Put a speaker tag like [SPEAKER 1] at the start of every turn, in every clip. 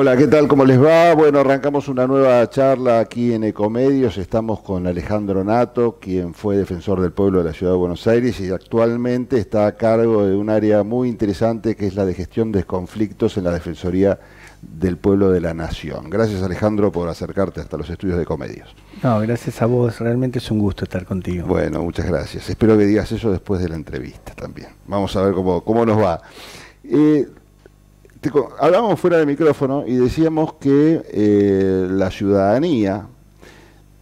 [SPEAKER 1] Hola, ¿qué tal? ¿Cómo les va? Bueno, arrancamos una nueva charla aquí en Ecomedios. Estamos con Alejandro Nato, quien fue defensor del pueblo de la ciudad de Buenos Aires y actualmente está a cargo de un área muy interesante que es la de gestión de conflictos en la Defensoría del Pueblo de la Nación. Gracias Alejandro por acercarte hasta los estudios de Ecomedios.
[SPEAKER 2] No, gracias a vos, realmente es un gusto estar contigo.
[SPEAKER 1] Bueno, muchas gracias. Espero que digas eso después de la entrevista también. Vamos a ver cómo, cómo nos va. Eh, hablábamos fuera del micrófono y decíamos que eh, la ciudadanía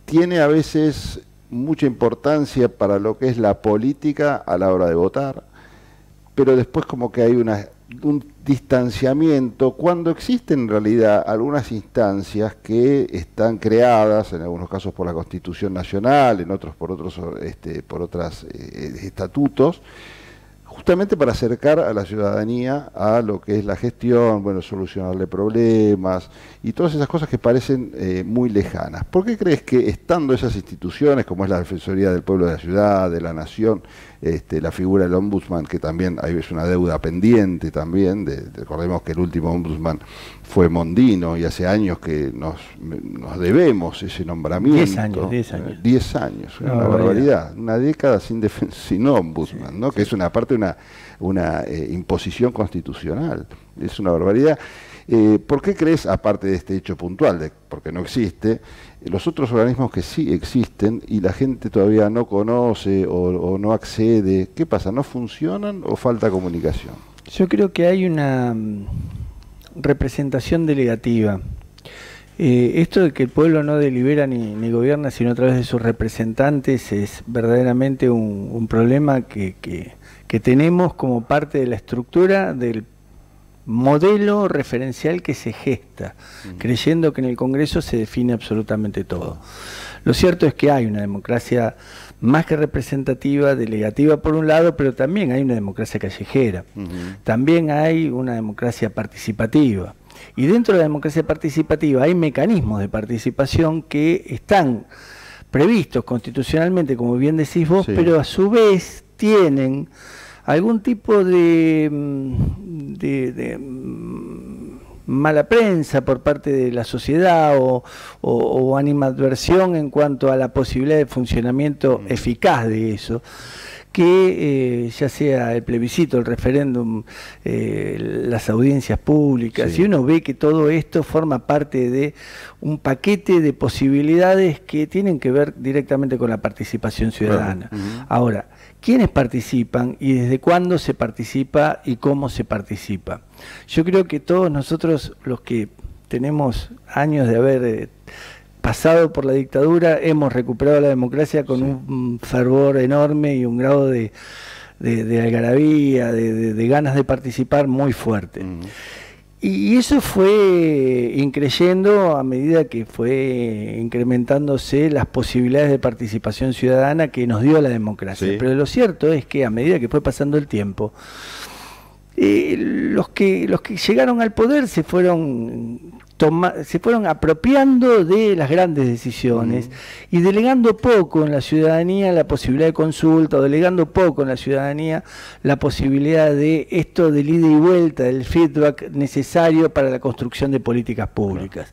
[SPEAKER 1] tiene a veces mucha importancia para lo que es la política a la hora de votar, pero después como que hay un distanciamiento cuando existen en realidad algunas instancias que están creadas, en algunos casos por la Constitución Nacional, en otros por otros este, por otros eh, estatutos, justamente para acercar a la ciudadanía a lo que es la gestión, bueno, solucionarle problemas y todas esas cosas que parecen eh, muy lejanas. ¿Por qué crees que estando esas instituciones, como es la Defensoría del Pueblo de la Ciudad, de la Nación, este, la figura del ombudsman, que también hay es una deuda pendiente también, de, recordemos que el último ombudsman fue Mondino y hace años que nos, debemos ese nombramiento.
[SPEAKER 2] Diez años, diez años.
[SPEAKER 1] Diez años, una, barbaridad. Una década sin, sin ombudsman, ¿no? que es una parte, una, una eh, imposición constitucional. Es una barbaridad. Eh, ¿Por qué crees, aparte de este hecho puntual, de, porque no existe, los otros organismos que sí existen y la gente todavía no conoce o, no accede, ¿qué pasa? ¿No funcionan o falta comunicación?
[SPEAKER 2] Yo creo que hay una mm, representación delegativa. Eh, esto de que el pueblo no delibera ni, gobierna sino a través de sus representantes es verdaderamente un, problema que, que tenemos como parte de la estructura del modelo referencial que se gesta, creyendo que en el Congreso se define absolutamente todo. Lo cierto es que hay una democracia más que representativa, delegativa por un lado, pero también hay una democracia callejera, también hay una democracia participativa. Y dentro de la democracia participativa hay mecanismos de participación que están previstos constitucionalmente, como bien decís vos, pero a su vez tienen algún tipo de, mm, de, mm, mala prensa por parte de la sociedad o, o, animadversión en cuanto a la posibilidad de funcionamiento mm. eficaz de eso que eh, ya sea el plebiscito, el referéndum, eh, las audiencias públicas, y uno ve que todo esto forma parte de un paquete de posibilidades que tienen que ver directamente con la participación ciudadana. Ahora, quiénes participan y desde cuándo se participa y cómo se participa. Yo creo que todos nosotros los que tenemos años de haber eh, pasado por la dictadura hemos recuperado la democracia con un fervor enorme y un grado de, algarabía, de, ganas de participar muy fuerte. Y eso fue increyendo a medida que fue incrementándose las posibilidades de participación ciudadana que nos dio la democracia. Pero lo cierto es que a medida que fue pasando el tiempo, eh, los, que, los que llegaron al poder se fueron se fueron apropiando de las grandes decisiones y delegando poco en la ciudadanía la posibilidad de consulta, o delegando poco en la ciudadanía la posibilidad de esto del ida y vuelta, del feedback necesario para la construcción de políticas públicas.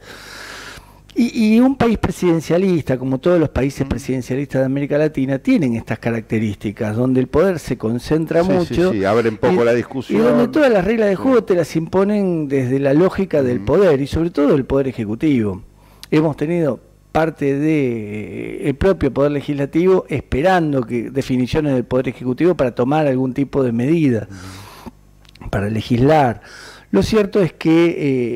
[SPEAKER 2] Y, un país presidencialista, como todos los países presidencialistas de América Latina, tienen estas características, donde el poder se concentra mucho.
[SPEAKER 1] Sí, abren poco la discusión.
[SPEAKER 2] Y donde todas las reglas de juego te las imponen desde la lógica del poder, y sobre todo del poder ejecutivo. Hemos tenido parte del de, eh, propio poder legislativo esperando que definiciones del poder ejecutivo para tomar algún tipo de medida, para legislar. Lo cierto es que...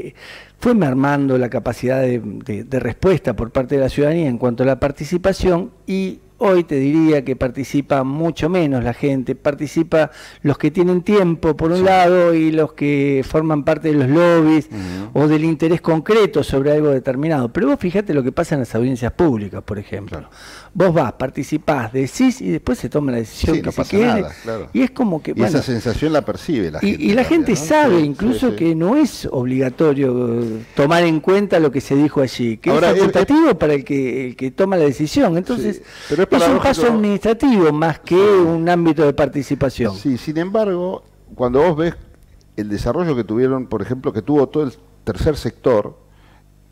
[SPEAKER 2] Eh, fue mermando la capacidad de, respuesta por parte de la ciudadanía en cuanto a la participación y hoy te diría que participa mucho menos la gente, participa los que tienen tiempo por un lado y los que forman parte de los lobbies o del interés concreto sobre algo determinado. Pero vos fíjate lo que pasa en las audiencias públicas, por ejemplo vos vas, participás, decís y después se toma la decisión que se quiere. Y es como que.
[SPEAKER 1] Y esa sensación la percibe la gente.
[SPEAKER 2] Y, la gente sabe incluso que no es obligatorio tomar en cuenta lo que se dijo allí, que es facultativo para el que, el que toma la decisión. Entonces, es, un paso administrativo más que un ámbito de participación.
[SPEAKER 1] Sí, sin embargo, cuando vos ves el desarrollo que tuvieron, por ejemplo, que tuvo todo el tercer sector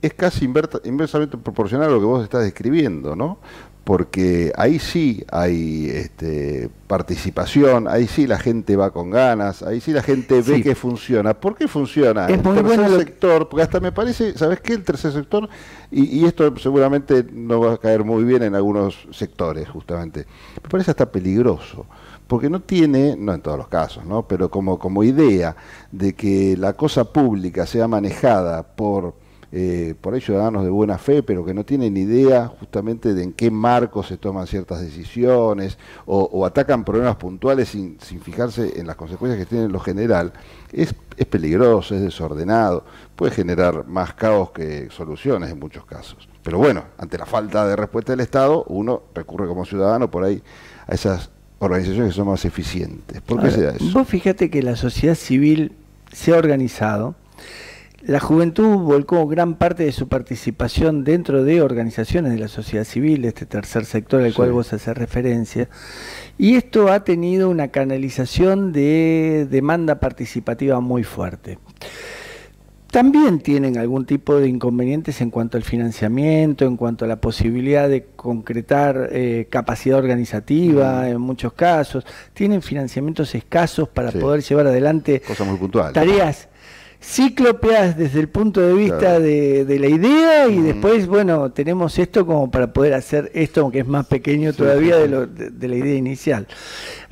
[SPEAKER 1] es casi inversamente proporcional a lo que vos estás describiendo, ¿no? Porque ahí sí hay este, participación, ahí sí la gente va con ganas, ahí sí la gente ve que funciona. ¿Por qué funciona?
[SPEAKER 2] el tercer
[SPEAKER 1] sector, porque hasta me parece, ¿sabes qué? El tercer sector, y, esto seguramente no va a caer muy bien en algunos sectores, justamente, me parece hasta peligroso, porque no tiene, no en todos los casos, ¿no? pero como, como idea de que la cosa pública sea manejada por eh, por ahí ciudadanos de buena fe, pero que no tienen idea justamente de en qué marco se toman ciertas decisiones o, atacan problemas puntuales sin, fijarse en las consecuencias que tienen en lo general, es, es peligroso, es desordenado, puede generar más caos que soluciones en muchos casos. Pero bueno, ante la falta de respuesta del Estado, uno recurre como ciudadano por ahí a esas organizaciones que son más eficientes. ¿Por qué se da eso?
[SPEAKER 2] Vos fíjate que la sociedad civil se ha organizado la juventud volcó gran parte de su participación dentro de organizaciones de la sociedad civil, de este tercer sector al cual vos haces referencia, y esto ha tenido una canalización de demanda participativa muy fuerte. También tienen algún tipo de inconvenientes en cuanto al financiamiento, en cuanto a la posibilidad de concretar eh, capacidad organizativa en muchos casos. Tienen financiamientos escasos para poder llevar adelante tareas cíclopeas desde el punto de vista de, la idea y después, bueno, tenemos esto como para poder hacer esto que es más pequeño todavía De, lo, de, la idea inicial.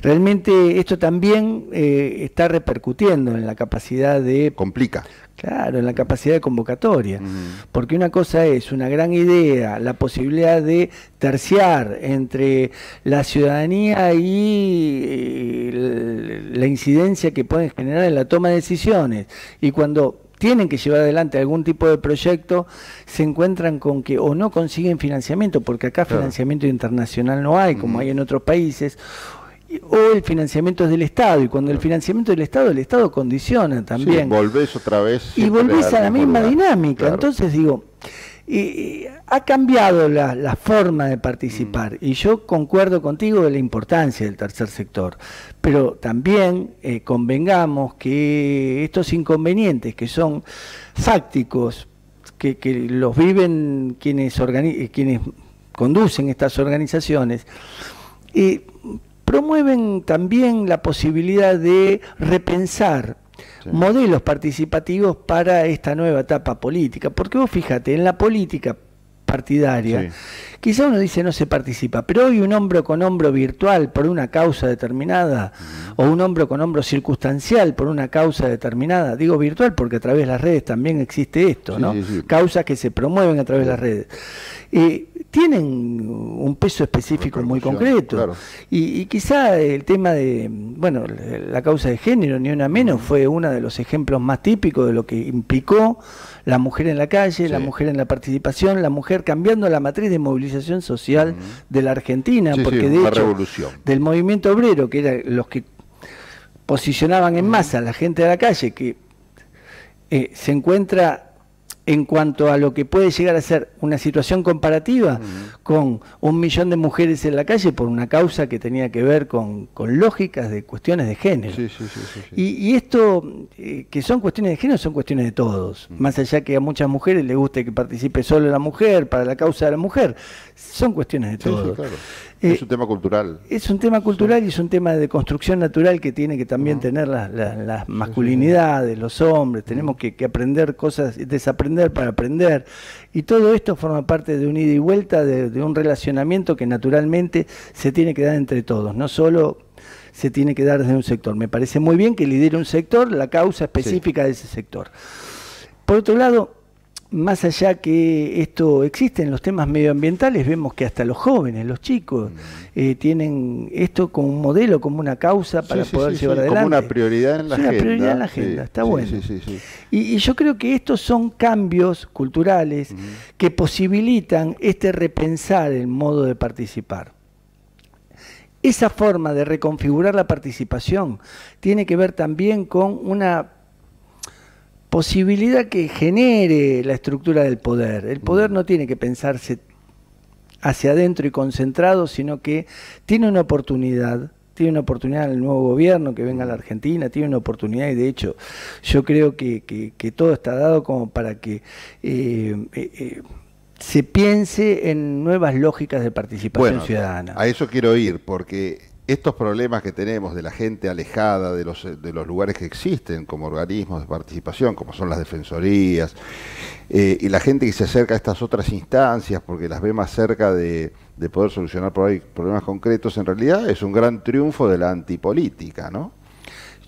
[SPEAKER 2] Realmente esto también eh, está repercutiendo en la capacidad de...
[SPEAKER 1] Complica.
[SPEAKER 2] Claro, en la capacidad de convocatoria. Porque una cosa es una gran idea, la posibilidad de terciar entre la ciudadanía y eh, la incidencia que pueden generar en la toma de decisiones. Y cuando tienen que llevar adelante algún tipo de proyecto, se encuentran con que o no consiguen financiamiento, porque acá financiamiento internacional no hay, como hay en otros países, o el financiamiento es del Estado, y cuando el financiamiento del Estado, el Estado condiciona también.
[SPEAKER 1] Sí, volvés otra vez.
[SPEAKER 2] Y volvés a la misma dinámica. Entonces digo, y, ha cambiado la, forma de participar, mm. y yo concuerdo contigo de la importancia del tercer sector, pero también eh, convengamos que estos inconvenientes que son fácticos, que, los viven quienes, quienes conducen estas organizaciones, eh, promueven también la posibilidad de repensar modelos participativos para esta nueva etapa política. Porque vos fíjate, en la política partidaria, quizá uno dice no se participa, pero hoy un hombro con hombro virtual por una causa determinada, o un hombro con hombro circunstancial por una causa determinada, digo virtual porque a través de las redes también existe esto, ¿no? Causas que se promueven a través de las redes. Eh, tienen un peso específico muy concreto. Y, quizá el tema de, bueno, la causa de género, ni una menos, fue uno de los ejemplos más típicos de lo que implicó la mujer en la calle, la mujer en la participación, la mujer cambiando la matriz de movilización social de la Argentina, porque de hecho, del movimiento obrero, que eran los que posicionaban en masa a la gente de la calle, que eh, se encuentra en cuanto a lo que puede llegar a ser una situación comparativa con un millón de mujeres en la calle por una causa que tenía que ver con, lógicas de cuestiones de género. y, esto, eh, que son cuestiones de género, son cuestiones de todos. Más allá que a muchas mujeres les guste que participe solo la mujer para la causa de la mujer, son cuestiones de todos.
[SPEAKER 1] Eh, es un tema cultural.
[SPEAKER 2] Es un tema cultural y es un tema de construcción natural que tiene que también tener las, masculinidades, los hombres. Tenemos que, aprender cosas, desaprender para aprender. Y todo esto forma parte de un ida y vuelta, de, un relacionamiento que naturalmente se tiene que dar entre todos, no solo se tiene que dar desde un sector. Me parece muy bien que lidere un sector la causa específica de ese sector. Por otro lado, más allá que esto existe en los temas medioambientales, vemos que hasta los jóvenes, los chicos, mm. eh, tienen esto como un modelo, como una causa para poder llevar adelante.
[SPEAKER 1] Como una prioridad en la agenda.
[SPEAKER 2] Una prioridad en la agenda, está bueno. Y, yo creo que estos son cambios culturales que posibilitan este repensar el modo de participar. Esa forma de reconfigurar la participación tiene que ver también con una posibilidad que genere la estructura del poder. El poder no tiene que pensarse hacia adentro y concentrado, sino que tiene una oportunidad tiene una oportunidad el nuevo gobierno que venga a la Argentina, tiene una oportunidad y de hecho yo creo que, todo está dado como para que eh, eh, eh, se piense en nuevas lógicas de participación ciudadana.
[SPEAKER 1] A eso quiero ir, porque estos problemas que tenemos de la gente alejada de los, de los lugares que existen como organismos de participación, como son las defensorías, y la gente que se acerca a estas otras instancias porque las ve más cerca de, de poder solucionar problemas concretos, en realidad es un gran triunfo de la antipolítica, ¿no?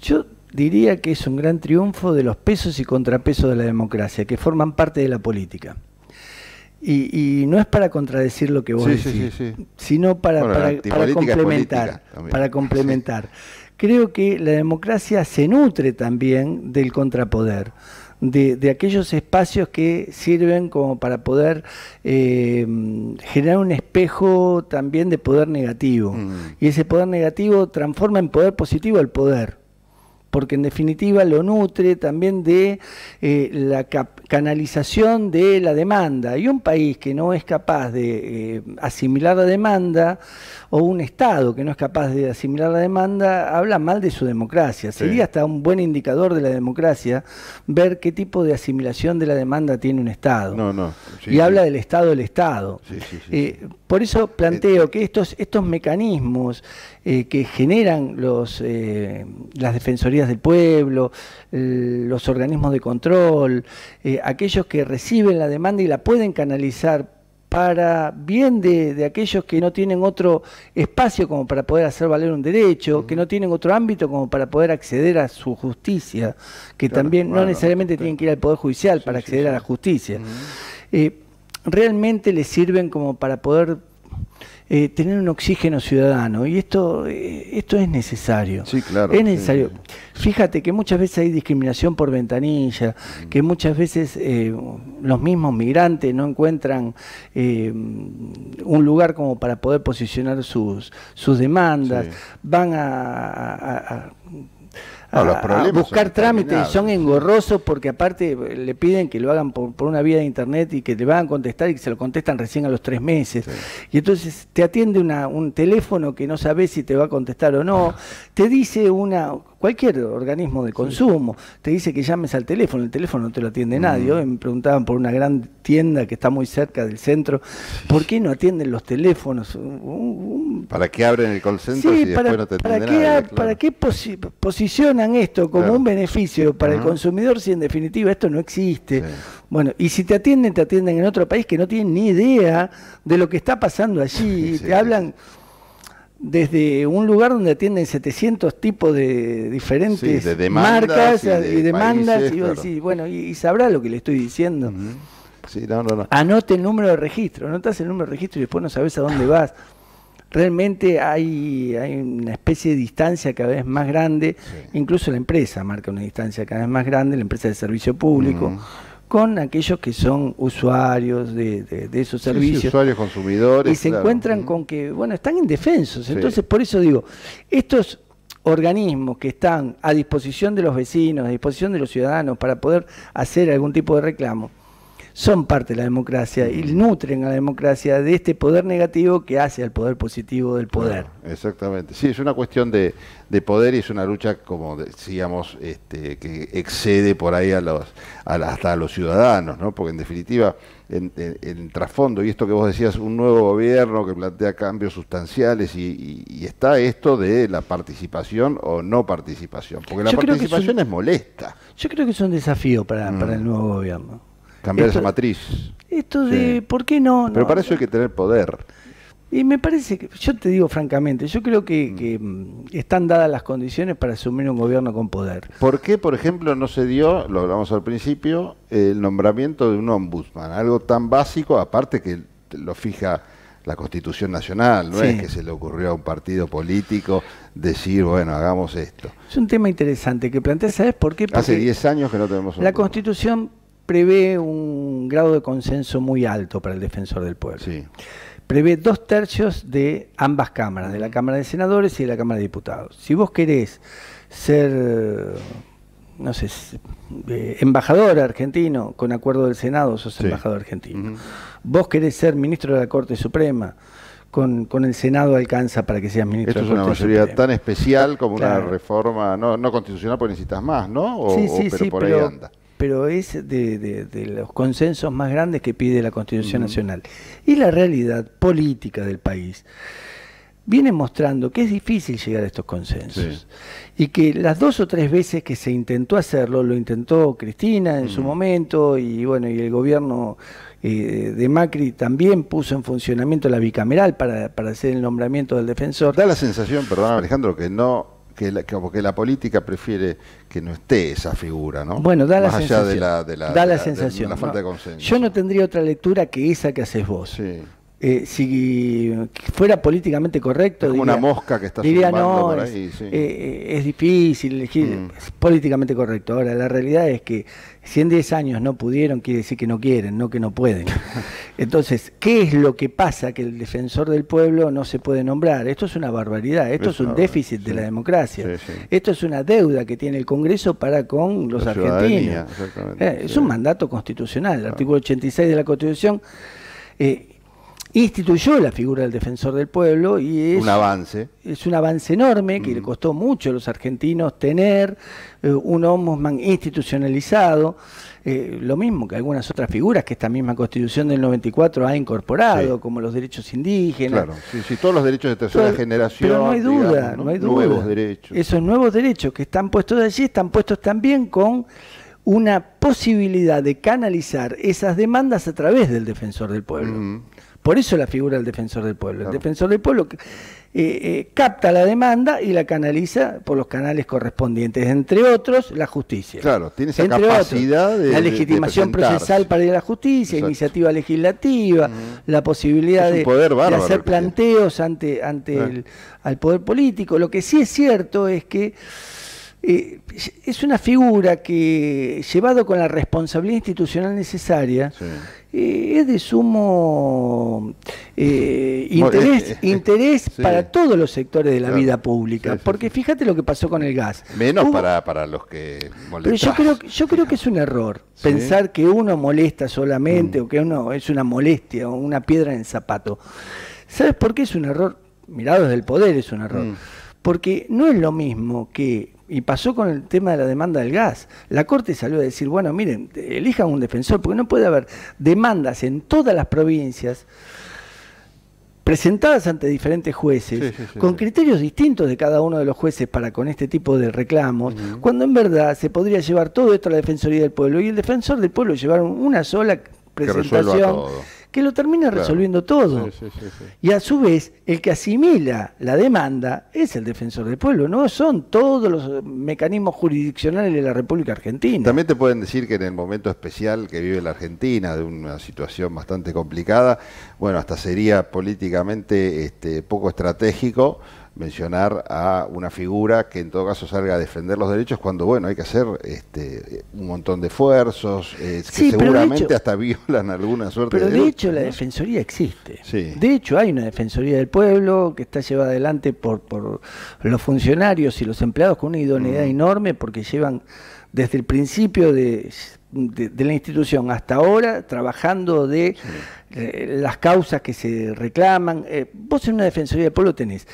[SPEAKER 2] Yo diría que es un gran triunfo de los pesos y contrapesos de la democracia, que forman parte de la política. Y, no es para contradecir lo que vos decís, sino para, para, complementar. Para complementar. Creo que la democracia se nutre también del contrapoder de, aquellos espacios que sirven como para poder eh, generar un espejo también de poder negativo. Mm. Y ese poder negativo transforma en poder positivo el poder porque en definitiva lo nutre también de eh, la canalización de la demanda. Y un país que no es capaz de eh, asimilar la demanda, o un Estado que no es capaz de asimilar la demanda, habla mal de su democracia. Sería hasta un buen indicador de la democracia ver qué tipo de asimilación de la demanda tiene un Estado.
[SPEAKER 1] No, no.
[SPEAKER 2] y habla del Estado del Estado. Eh, por eso planteo que estos, estos mecanismos que generan los, las defensorías del pueblo, los organismos de control, eh, aquellos que reciben la demanda y la pueden canalizar para bien de, aquellos que no tienen otro espacio como para poder hacer valer un derecho, que no tienen otro ámbito como para poder acceder a su justicia, que también no necesariamente tienen que ir al Poder Judicial para acceder a la justicia. Eh, realmente les sirven como para poder eh, tener un oxígeno ciudadano y esto eh, esto es necesario.
[SPEAKER 1] Sí, claro.
[SPEAKER 2] Es necesario. Fíjate que muchas veces hay discriminación por ventanilla, mm. que muchas veces eh, los mismos migrantes no encuentran un lugar como para poder posicionar sus, sus demandas, van a a, buscar trámites son engorrosos porque aparte le piden que lo hagan por, una vía de internet y que te van a contestar y que se lo contestan recién a los tres meses. Y entonces te atiende una, un teléfono que no sabes si te va a contestar o no, te dice una cualquier organismo de consumo, te dice que llames al teléfono, el teléfono no te lo atiende nadie. Hoy me preguntaban por una gran tienda que está muy cerca del centro, ¿por qué no atienden los teléfonos?
[SPEAKER 1] ¿Para qué abren el call center si
[SPEAKER 2] para,
[SPEAKER 1] después no te
[SPEAKER 2] ¿para qué, ¿Para qué posicionan esto como un beneficio para el consumidor si en definitiva esto no existe? Bueno, y si te atienden, te atienden en otro país que no tienen ni idea de lo que está pasando allí, te hablan desde un lugar donde atienden 700 tipos de diferentes marcas y, demandas y, bueno y, sabrá lo que le estoy diciendo anote el número de registro anotas el número de registro y después no sabes a dónde vas. Realmente hay, hay una especie de distancia cada vez más grande. Incluso la empresa marca una distancia cada vez más grande la empresa de servicio público con aquellos que son usuarios de, de, esos servicios.
[SPEAKER 1] usuarios, consumidores.
[SPEAKER 2] Y se encuentran con que, bueno, están indefensos. Entonces, por eso digo, estos organismos que están a disposición de los vecinos, a disposición de los ciudadanos para poder hacer algún tipo de reclamo, son parte de la democracia y nutren a la democracia de este poder negativo que hace al poder positivo del poder.
[SPEAKER 1] exactamente. Sí, es una cuestión de, poder y es una lucha, como decíamos, este, que excede por ahí a los, hasta a los ciudadanos, ¿no? Porque en definitiva, en, en, trasfondo, y esto que vos decías, un nuevo gobierno que plantea cambios sustanciales y, está esto de la participación o no participación, porque la participación es, molesta.
[SPEAKER 2] Yo creo que es un desafío para, para el nuevo gobierno.
[SPEAKER 1] Cambiar esa matriz.
[SPEAKER 2] Esto de, ¿por qué no?
[SPEAKER 1] Pero para eso hay que tener poder.
[SPEAKER 2] Y me parece que, yo te digo francamente, yo creo que, mm. Mm, están dadas las condiciones para asumir un gobierno con poder.
[SPEAKER 1] ¿Por qué, por ejemplo, no se dio, lo hablamos al principio, el nombramiento de un ombudsman? Algo tan básico, aparte que lo fija la Constitución Nacional, no es que se le ocurrió a un partido político decir, bueno, hagamos esto.
[SPEAKER 2] Es un tema interesante que plantea, ¿sabes por qué?
[SPEAKER 1] Hace 10 años que no tenemos
[SPEAKER 2] un La Constitución prevé un grado de consenso muy alto para el defensor del pueblo. Prevé dos tercios de ambas cámaras, de la Cámara de Senadores y de la Cámara de Diputados. Si vos querés ser, no sé, eh, embajador argentino con acuerdo del Senado, sos embajador argentino. Vos querés ser ministro de la Corte Suprema con, con, el Senado alcanza para que sea ministro.
[SPEAKER 1] Esto es una mayoría tan especial como una reforma, no, no constitucional porque necesitas más, ¿no?
[SPEAKER 2] sí, sí, pero sí, por ahí anda. Pero es de, de, los consensos más grandes que pide la Constitución Nacional. Y la realidad política del país viene mostrando que es difícil llegar a estos consensos. Y que las dos o tres veces que se intentó hacerlo, lo intentó Cristina en su momento, y bueno, y el gobierno eh, de Macri también puso en funcionamiento la bicameral para, para hacer el nombramiento del defensor.
[SPEAKER 1] Da la sensación, perdón Alejandro, que no que la, que la política prefiere que no esté esa figura, ¿no?
[SPEAKER 2] Bueno, da la sensación.
[SPEAKER 1] allá de la, de la,
[SPEAKER 2] da la, sensación.
[SPEAKER 1] la falta de consenso.
[SPEAKER 2] Yo no tendría otra lectura que esa que haces vos. Sí. Eh, si fuera políticamente correcto.
[SPEAKER 1] Es como una mosca que está
[SPEAKER 2] diría, no, por ahí, es, eh, es, difícil elegir, mm. es políticamente correcto. Ahora, la realidad es que si en 10 años no pudieron, quiere decir que no quieren, no que no pueden. Entonces, ¿qué es lo que pasa que el defensor del pueblo no se puede nombrar? Esto es una barbaridad, esto es, un déficit de la democracia. Esto es una deuda que tiene el Congreso para con los argentinos. Eh, es un mandato constitucional. El artículo 86 de la Constitución instituyó la figura del defensor del pueblo y es
[SPEAKER 1] un avance.
[SPEAKER 2] Es un avance enorme que le costó mucho a los argentinos tener eh, un ombudsman institucionalizado, eh, lo mismo que algunas otras figuras que esta misma constitución del 94 ha incorporado, como los derechos indígenas.
[SPEAKER 1] Claro, sí, todos los derechos de tercera generación.
[SPEAKER 2] Pero no hay duda, ¿no? hay duda.
[SPEAKER 1] Nuevos derechos.
[SPEAKER 2] Esos nuevos derechos que están puestos allí están puestos también con una posibilidad de canalizar esas demandas a través del defensor del pueblo. Por eso la figura del defensor del pueblo. El defensor del pueblo eh, eh, capta la demanda y la canaliza por los canales correspondientes, entre otros la justicia.
[SPEAKER 1] Claro, tiene esa capacidad de
[SPEAKER 2] la legitimación procesal para ir a la justicia, iniciativa legislativa, la posibilidad de, hacer planteos ante ante el, al poder político. Lo que sí es cierto es que eh, es una figura que, llevado con la responsabilidad institucional necesaria, eh, es de sumo eh, interés, interés para todos los sectores de la vida pública. porque fíjate lo que pasó con el gas.
[SPEAKER 1] Menos para, para los que
[SPEAKER 2] molestan. Pero yo creo, yo creo que es un error pensar que uno molesta solamente mm. o que uno es una molestia o una piedra en el zapato. ¿Sabes por qué es un error? Mirado desde el poder es un error. Mm. Porque no es lo mismo que y pasó con el tema de la demanda del gas. La Corte salió a decir, bueno, miren, elijan un defensor, porque no puede haber demandas en todas las provincias presentadas ante diferentes jueces, con criterios distintos de cada uno de los jueces para con este tipo de reclamos, cuando en verdad se podría llevar todo esto a la Defensoría del Pueblo. Y el defensor del pueblo llevar una sola presentación que lo termina resolviendo todo. y a su vez, el que asimila la demanda es el defensor del pueblo, no son todos los mecanismos jurisdiccionales de la República Argentina.
[SPEAKER 1] También te pueden decir que en el momento especial que vive la Argentina, de una situación bastante complicada, bueno, hasta sería políticamente este, poco estratégico mencionar a una figura que en todo caso salga a defender los derechos cuando, bueno, hay que hacer este, un montón de esfuerzos que seguramente hasta violan alguna suerte
[SPEAKER 2] pero de, hecho la Defensoría existe. De hecho hay una Defensoría del Pueblo que está llevada adelante por, por los funcionarios y los empleados con una idoneidad mm. enorme porque llevan desde el principio de, de, la institución hasta ahora trabajando de eh, las causas que se reclaman. Eh, vos en una Defensoría del Pueblo tenés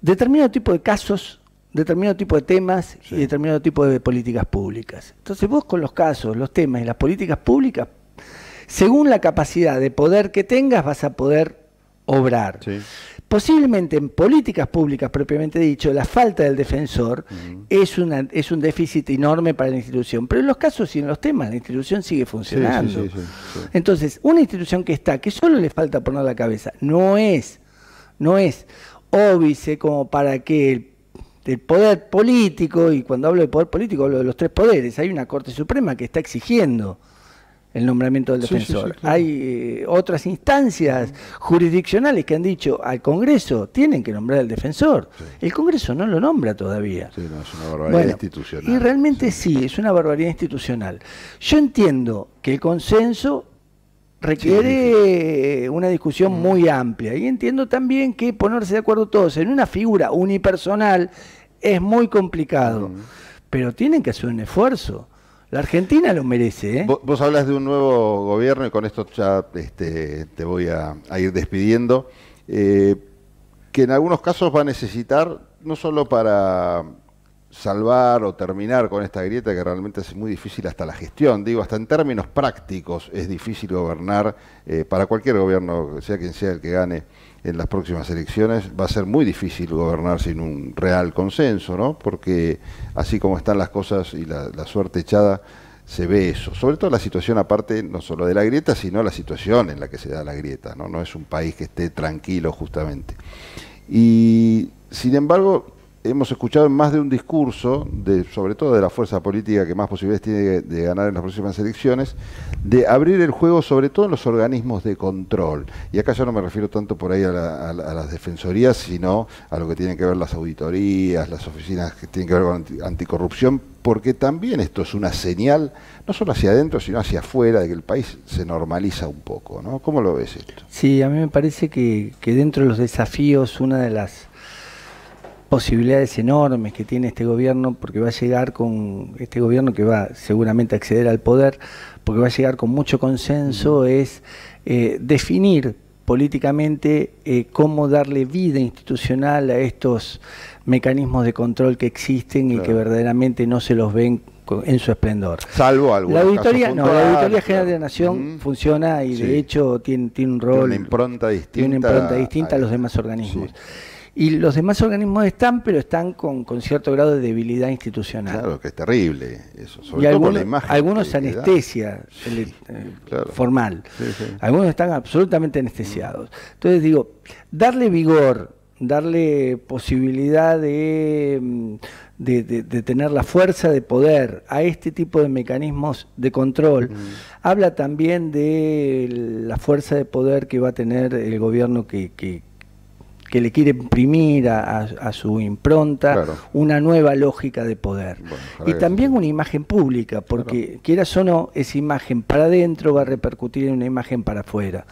[SPEAKER 2] determinado tipo de casos, determinado tipo de temas y determinado tipo de políticas públicas. Entonces vos con los casos, los temas y las políticas públicas, según la capacidad de poder que tengas, vas a poder obrar. Posiblemente en políticas públicas propiamente dicho, la falta del defensor es, una, es un déficit enorme para la institución, pero en los casos y en los temas la institución sigue funcionando. Entonces, una institución que está, que solo le falta poner la cabeza, no es, no es óbice como para que el, poder político, y cuando hablo de poder político hablo de los tres poderes, hay una Corte Suprema que está exigiendo el nombramiento del defensor. Hay eh, otras instancias jurisdiccionales que han dicho al Congreso tienen que nombrar al defensor. El Congreso no lo nombra todavía.
[SPEAKER 1] es una barbaridad institucional.
[SPEAKER 2] Y realmente sí, es una barbaridad institucional. Yo entiendo que el consenso requiere una discusión mm. muy amplia. Y entiendo también que ponerse de acuerdo todos en una figura unipersonal es muy complicado, mm. pero tienen que hacer un esfuerzo. La Argentina lo merece. ¿eh?
[SPEAKER 1] Vos, hablas de un nuevo gobierno y con esto ya este, te voy a, ir despidiendo. eh, que en algunos casos va a necesitar, no solo para salvar o terminar con esta grieta que realmente es muy difícil hasta la gestión, digo, hasta en términos prácticos es difícil gobernar, eh, para cualquier gobierno, sea quien sea el que gane en las próximas elecciones, va a ser muy difícil gobernar sin un real consenso, ¿no? Porque así como están las cosas y la, la suerte echada, se ve eso. Sobre todo la situación aparte, no solo de la grieta, sino la situación en la que se da la grieta, ¿no? No es un país que esté tranquilo justamente. Y sin embargo, hemos escuchado en más de un discurso, de, sobre todo de la fuerza política que más posibilidades tiene de, ganar en las próximas elecciones, de abrir el juego sobre todo en los organismos de control. Y acá yo no me refiero tanto por ahí a, las defensorías, sino a lo que tienen que ver las auditorías, las oficinas que tienen que ver con anticorrupción, porque también esto es una señal, no solo hacia adentro, sino hacia afuera, de que el país se normaliza un poco. ¿no? ¿Cómo lo ves esto?
[SPEAKER 2] Sí, a mí me parece que dentro de los desafíos, una de las posibilidades enormes que tiene este gobierno, porque va a llegar con este gobierno que va seguramente a acceder al poder, porque va a llegar con mucho consenso, es eh, definir políticamente eh, cómo darle vida institucional a estos mecanismos de control que existen y que verdaderamente no se los ven en su esplendor.
[SPEAKER 1] Salvo algunos
[SPEAKER 2] la auditoría, no, la auditoría general de la nación funciona y de hecho tiene, tiene un rol, tiene
[SPEAKER 1] una impronta distinta,
[SPEAKER 2] tiene una impronta distinta a, los demás organismos. Y los demás organismos están, pero están con, cierto grado de debilidad institucional.
[SPEAKER 1] Claro, que es terrible eso,
[SPEAKER 2] sobre y todo algunos, la imagen. Algunos anestesia eh, formal. Algunos están absolutamente anestesiados. Entonces digo, darle vigor, darle posibilidad de, mm, de, tener la fuerza de poder a este tipo de mecanismos de control, habla también de la fuerza de poder que va a tener el gobierno que, que, que le quiere imprimir a, su impronta una nueva lógica de poder. y también una imagen pública, porque quieras o no, esa imagen para adentro va a repercutir en una imagen para afuera.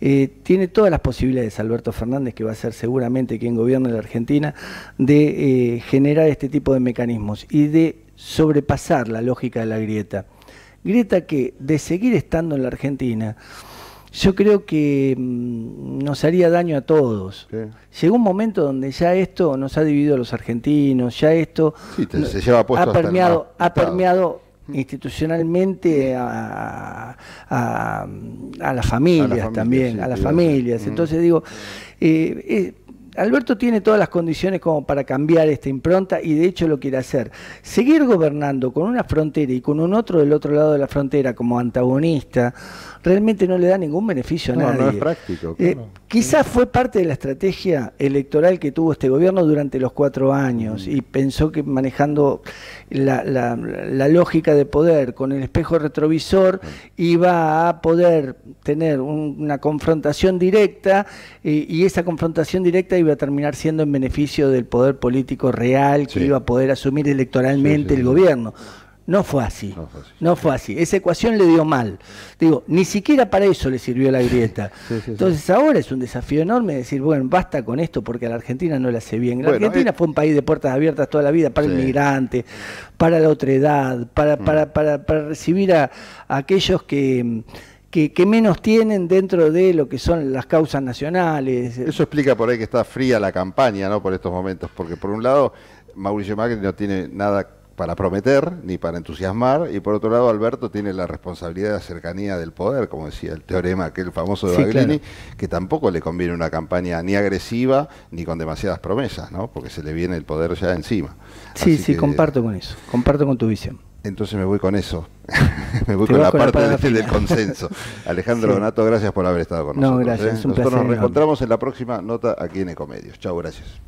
[SPEAKER 2] Eh, tiene todas las posibilidades Alberto Fernández, que va a ser seguramente quien gobierne la Argentina, de eh, generar este tipo de mecanismos y de sobrepasar la lógica de la grieta. Grieta que, de seguir estando en la Argentina, yo creo que mm, nos haría daño a todos. Llegó un momento donde ya esto nos ha dividido a los argentinos, ya esto ha permeado, ha permeado institucionalmente a, las familias también, a las familias. Entonces digo, eh, eh, Alberto tiene todas las condiciones como para cambiar esta impronta y de hecho lo quiere hacer. Seguir gobernando con una frontera y con un otro del otro lado de la frontera como antagonista, realmente no le da ningún beneficio a nadie.
[SPEAKER 1] No es práctico.
[SPEAKER 2] Eh, quizás fue parte de la estrategia electoral que tuvo este gobierno durante los cuatro años mm. y pensó que manejando la, lógica de poder con el espejo retrovisor mm. iba a poder tener una confrontación directa y esa confrontación directa iba a terminar siendo en beneficio del poder político real que iba a poder asumir electoralmente el gobierno. No fue, así, no fue así. Esa ecuación le dio mal. Digo, ni siquiera para eso le sirvió la grieta. Entonces ahora es un desafío enorme decir, bueno, basta con esto porque a la Argentina no le hace bien. La Argentina eh, fue un país de puertas abiertas toda la vida para el migrante, para la otredad, para, mm. para, para, para recibir a, aquellos que... Que, menos tienen dentro de lo que son las causas nacionales.
[SPEAKER 1] Eso explica por ahí que está fría la campaña, ¿no? Por estos momentos, porque por un lado Mauricio Macri no tiene nada para prometer ni para entusiasmar, y por otro lado Alberto tiene la responsabilidad de la cercanía del poder, como decía el teorema aquel famoso de sí, que tampoco le conviene una campaña ni agresiva ni con demasiadas promesas, ¿no? porque se le viene el poder ya encima.
[SPEAKER 2] Sí, sí, comparto con eso, comparto con tu visión.
[SPEAKER 1] Entonces me voy con eso, me voy con la parte del, consenso. Alejandro Donato, gracias por haber estado con nosotros.
[SPEAKER 2] No, gracias,
[SPEAKER 1] ¿eh? Nosotros nos reencontramos en la próxima nota aquí en Ecomedios. Chao, gracias.